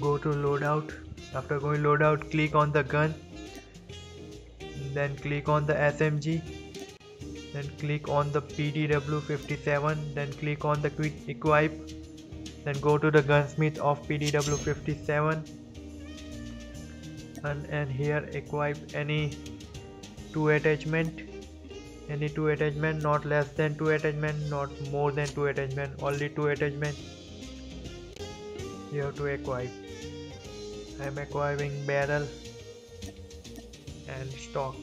go to loadout after going loadout click on the gun then click on the SMG then click on the PDW57 then click on the quick equip then go to the gunsmith of PDW57 and, and here equip any two attachment any two attachment not less than two attachment not more than two attachment only two attachment. You have to equip I'm acquiring barrel and stock.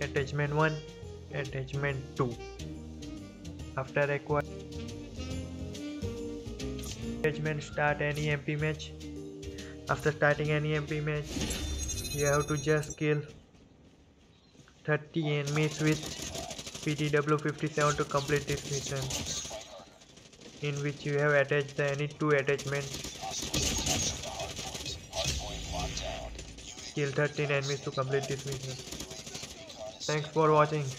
Attachment 1 attachment 2 after acquire attachment start any MP match. After starting any MP match you have to just kill 30 enemies with PDW 57 to complete this mission in which you have attached the any two attachments kill 13 enemies to complete this mission. Thanks for watching